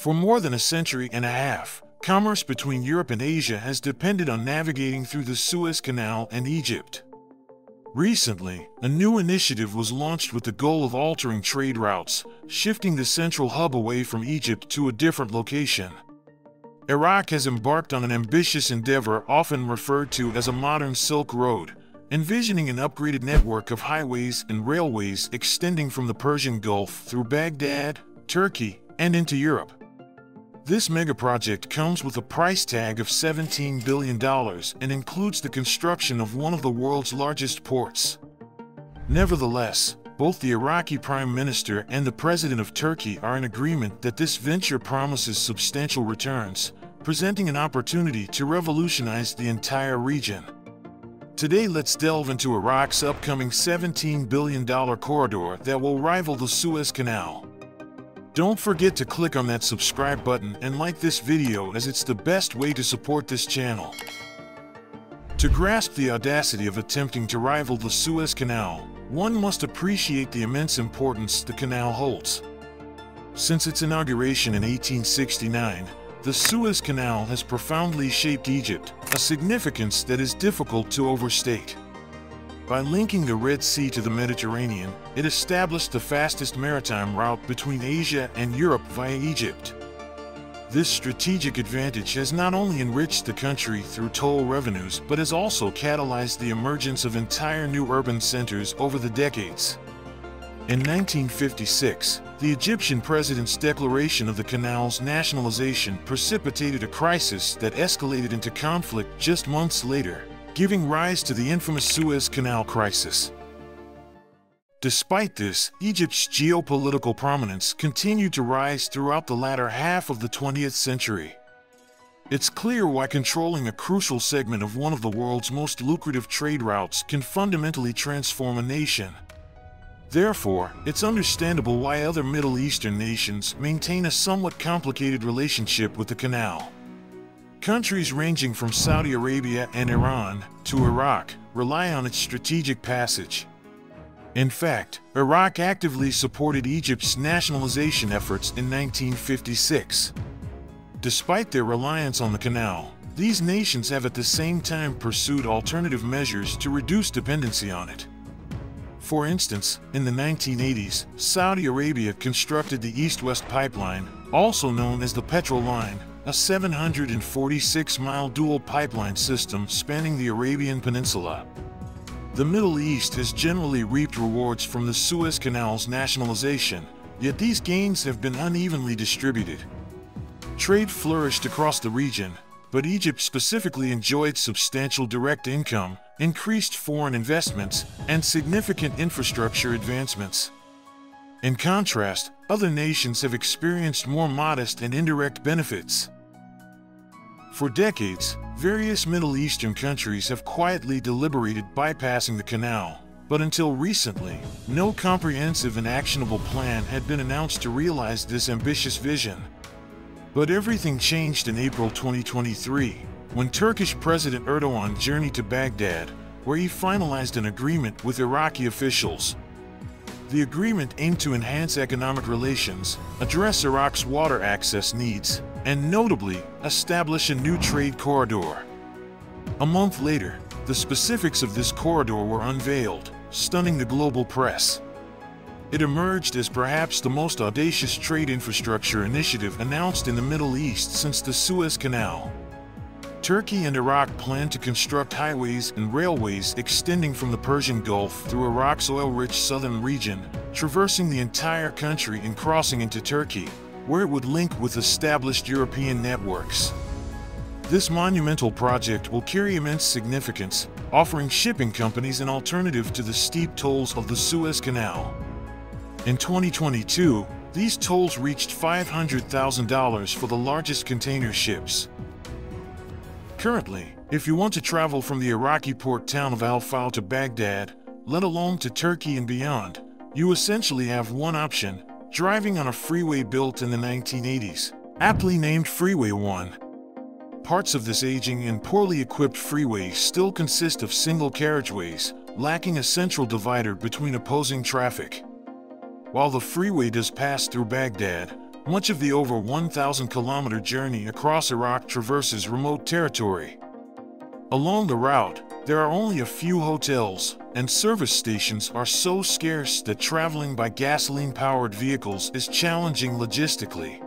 For more than a century and a half, commerce between Europe and Asia has depended on navigating through the Suez Canal and Egypt. Recently, a new initiative was launched with the goal of altering trade routes, shifting the central hub away from Egypt to a different location. Iraq has embarked on an ambitious endeavor often referred to as a modern Silk Road, envisioning an upgraded network of highways and railways extending from the Persian Gulf through Baghdad, Turkey, and into Europe. This megaproject comes with a price tag of $17 billion and includes the construction of one of the world's largest ports. Nevertheless, both the Iraqi Prime Minister and the President of Turkey are in agreement that this venture promises substantial returns, presenting an opportunity to revolutionize the entire region. Today, let's delve into Iraq's upcoming $17 billion corridor that will rival the Suez Canal. Don't forget to click on that subscribe button and like this video as it's the best way to support this channel. To grasp the audacity of attempting to rival the Suez Canal, one must appreciate the immense importance the canal holds. Since its inauguration in 1869, the Suez Canal has profoundly shaped Egypt, a significance that is difficult to overstate. By linking the Red Sea to the Mediterranean, it established the fastest maritime route between Asia and Europe via Egypt. This strategic advantage has not only enriched the country through toll revenues, but has also catalyzed the emergence of entire new urban centers over the decades. In 1956, the Egyptian president's declaration of the canal's nationalization precipitated a crisis that escalated into conflict just months later giving rise to the infamous Suez Canal crisis. Despite this, Egypt's geopolitical prominence continued to rise throughout the latter half of the 20th century. It's clear why controlling a crucial segment of one of the world's most lucrative trade routes can fundamentally transform a nation. Therefore, it's understandable why other Middle Eastern nations maintain a somewhat complicated relationship with the canal. Countries ranging from Saudi Arabia and Iran to Iraq rely on its strategic passage. In fact, Iraq actively supported Egypt's nationalization efforts in 1956. Despite their reliance on the canal, these nations have at the same time pursued alternative measures to reduce dependency on it. For instance, in the 1980s, Saudi Arabia constructed the East-West Pipeline, also known as the Petroline, a 746-mile dual pipeline system spanning the Arabian Peninsula. The Middle East has generally reaped rewards from the Suez Canal's nationalization, yet these gains have been unevenly distributed. Trade flourished across the region, but Egypt specifically enjoyed substantial direct income, increased foreign investments, and significant infrastructure advancements. In contrast, other nations have experienced more modest and indirect benefits. For decades, various Middle Eastern countries have quietly deliberated bypassing the canal, but until recently, no comprehensive and actionable plan had been announced to realize this ambitious vision. But everything changed in April 2023, when Turkish President Erdogan journeyed to Baghdad, where he finalized an agreement with Iraqi officials the agreement aimed to enhance economic relations, address Iraq's water access needs, and notably, establish a new trade corridor. A month later, the specifics of this corridor were unveiled, stunning the global press. It emerged as perhaps the most audacious trade infrastructure initiative announced in the Middle East since the Suez Canal. Turkey and Iraq plan to construct highways and railways extending from the Persian Gulf through Iraq's oil-rich southern region, traversing the entire country and crossing into Turkey, where it would link with established European networks. This monumental project will carry immense significance, offering shipping companies an alternative to the steep tolls of the Suez Canal. In 2022, these tolls reached $500,000 for the largest container ships, Currently, if you want to travel from the Iraqi port town of Al-Faw to Baghdad, let alone to Turkey and beyond, you essentially have one option, driving on a freeway built in the 1980s, aptly named Freeway 1. Parts of this aging and poorly equipped freeway still consist of single carriageways, lacking a central divider between opposing traffic. While the freeway does pass through Baghdad, Much of the over 1,000 kilometer journey across Iraq traverses remote territory. Along the route, there are only a few hotels, and service stations are so scarce that traveling by gasoline-powered vehicles is challenging logistically.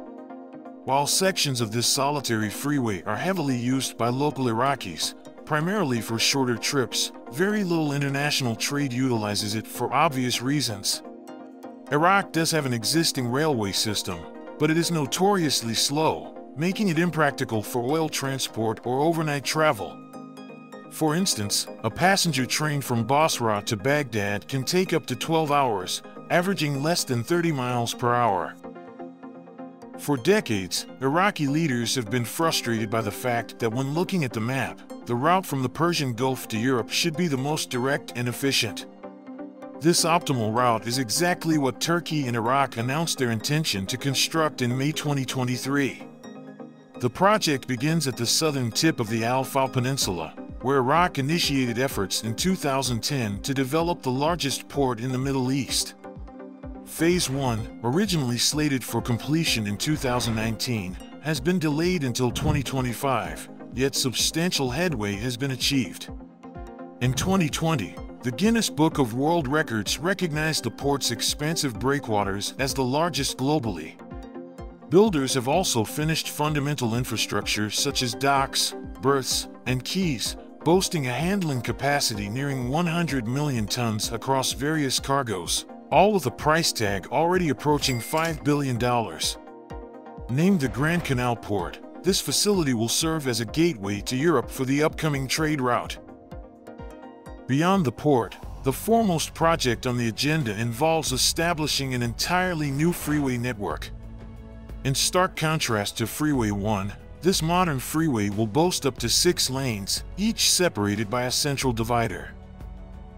While sections of this solitary freeway are heavily used by local Iraqis, primarily for shorter trips, very little international trade utilizes it for obvious reasons. Iraq does have an existing railway system, but it is notoriously slow, making it impractical for oil transport or overnight travel. For instance, a passenger train from Basra to Baghdad can take up to 12 hours, averaging less than 30 miles per hour. For decades, Iraqi leaders have been frustrated by the fact that when looking at the map, the route from the Persian Gulf to Europe should be the most direct and efficient. This optimal route is exactly what Turkey and Iraq announced their intention to construct in May 2023. The project begins at the southern tip of the Al Faw Peninsula, where Iraq initiated efforts in 2010 to develop the largest port in the Middle East. Phase 1, originally slated for completion in 2019, has been delayed until 2025, yet substantial headway has been achieved. In 2020, the Guinness Book of World Records recognized the port's expansive breakwaters as the largest globally. Builders have also finished fundamental infrastructure such as docks, berths, and quays, boasting a handling capacity nearing 100 million tons across various cargoes, all with a price tag already approaching $5 billion. Named the Grand Canal Port, this facility will serve as a gateway to Europe for the upcoming trade route. Beyond the port, the foremost project on the agenda involves establishing an entirely new freeway network. In stark contrast to Freeway 1, this modern freeway will boast up to six lanes, each separated by a central divider.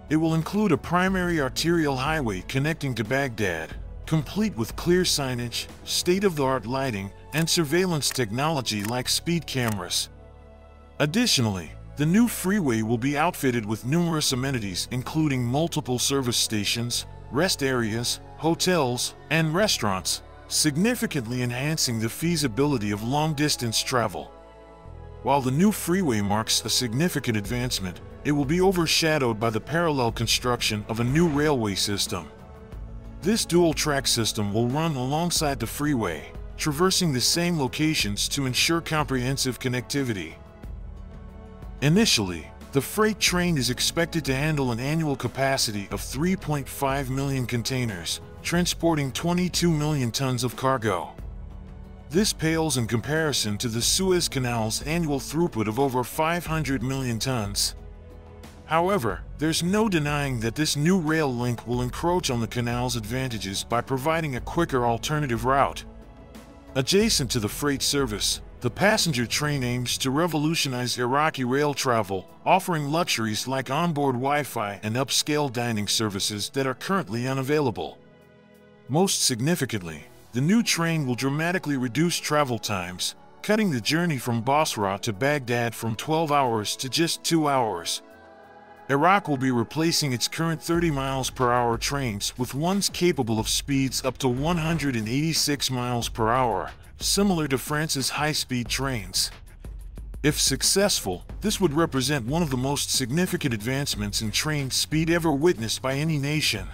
It will include a primary arterial highway connecting to Baghdad, complete with clear signage, state-of-the-art lighting, and surveillance technology like speed cameras. Additionally, the new freeway will be outfitted with numerous amenities including multiple service stations, rest areas, hotels, and restaurants, significantly enhancing the feasibility of long-distance travel. While the new freeway marks a significant advancement, it will be overshadowed by the parallel construction of a new railway system. This dual-track system will run alongside the freeway, traversing the same locations to ensure comprehensive connectivity. Initially, the freight train is expected to handle an annual capacity of 3.5 million containers, transporting 22 million tons of cargo. This pales in comparison to the Suez Canal's annual throughput of over 500 million tons. However, there's no denying that this new rail link will encroach on the canal's advantages by providing a quicker alternative route. Adjacent to the freight service, the passenger train aims to revolutionize Iraqi rail travel, offering luxuries like onboard Wi-Fi and upscale dining services that are currently unavailable. Most significantly, the new train will dramatically reduce travel times, cutting the journey from Basra to Baghdad from 12 hours to just 2 hours. Iraq will be replacing its current 30 miles per hour trains with ones capable of speeds up to 186 miles per hour, similar to France's high-speed trains. If successful, this would represent one of the most significant advancements in train speed ever witnessed by any nation.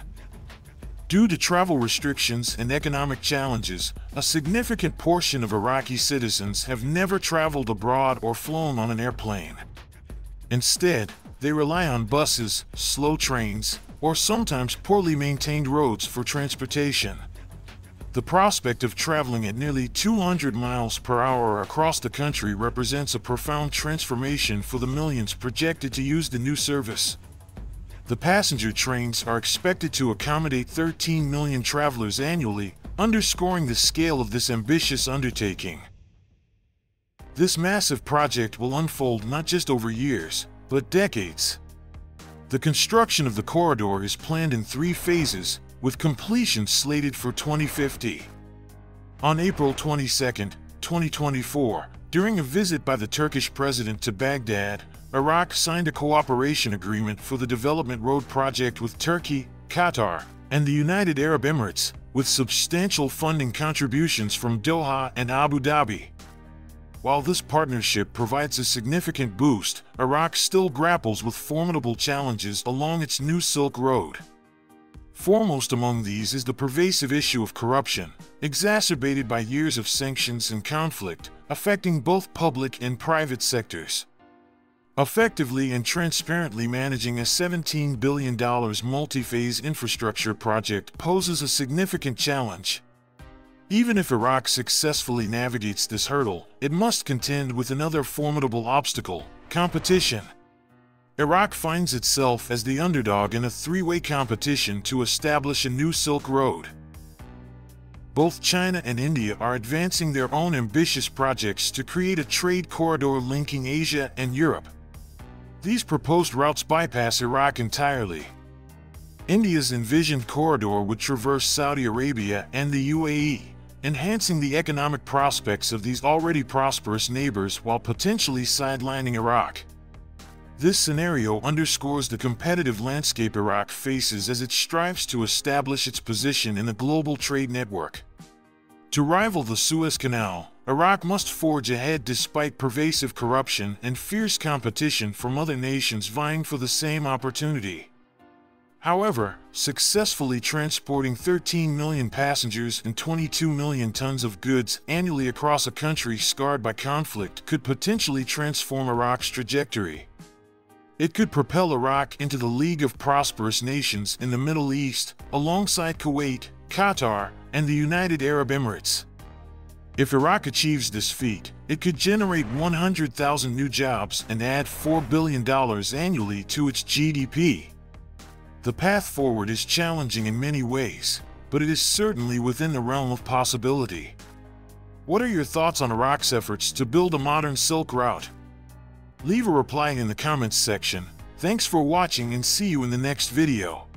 Due to travel restrictions and economic challenges, a significant portion of Iraqi citizens have never traveled abroad or flown on an airplane. Instead, they rely on buses, slow trains, or sometimes poorly maintained roads for transportation. The prospect of traveling at nearly 200 miles per hour across the country represents a profound transformation for the millions projected to use the new service. The passenger trains are expected to accommodate 13 million travelers annually, underscoring the scale of this ambitious undertaking. This massive project will unfold not just over years, but decades. The construction of the corridor is planned in three phases, with completion slated for 2050. On April 22, 2024, during a visit by the Turkish president to Baghdad, Iraq signed a cooperation agreement for the Development Road project with Turkey, Qatar, and the United Arab Emirates, with substantial funding contributions from Doha and Abu Dhabi. While this partnership provides a significant boost, Iraq still grapples with formidable challenges along its new Silk Road. Foremost among these is the pervasive issue of corruption, exacerbated by years of sanctions and conflict, affecting both public and private sectors. Effectively and transparently managing a $17 billion multi-phase infrastructure project poses a significant challenge. Even if Iraq successfully navigates this hurdle, it must contend with another formidable obstacle, competition. Iraq finds itself as the underdog in a three-way competition to establish a new Silk Road. Both China and India are advancing their own ambitious projects to create a trade corridor linking Asia and Europe. These proposed routes bypass Iraq entirely. India's envisioned corridor would traverse Saudi Arabia and the UAE, enhancing the economic prospects of these already prosperous neighbors while potentially sidelining Iraq. This scenario underscores the competitive landscape Iraq faces as it strives to establish its position in the global trade network. To rival the Suez Canal, Iraq must forge ahead despite pervasive corruption and fierce competition from other nations vying for the same opportunity. However, successfully transporting 13 million passengers and 22 million tons of goods annually across a country scarred by conflict could potentially transform Iraq's trajectory. It could propel Iraq into the League of Prosperous Nations in the Middle East, alongside Kuwait, Qatar, and the United Arab Emirates. If Iraq achieves this feat, it could generate 100,000 new jobs and add $4 billion annually to its GDP. The path forward is challenging in many ways, but it is certainly within the realm of possibility. What are your thoughts on Iraq's efforts to build a modern Silk Route? Leave a reply in the comments section. Thanks for watching and see you in the next video.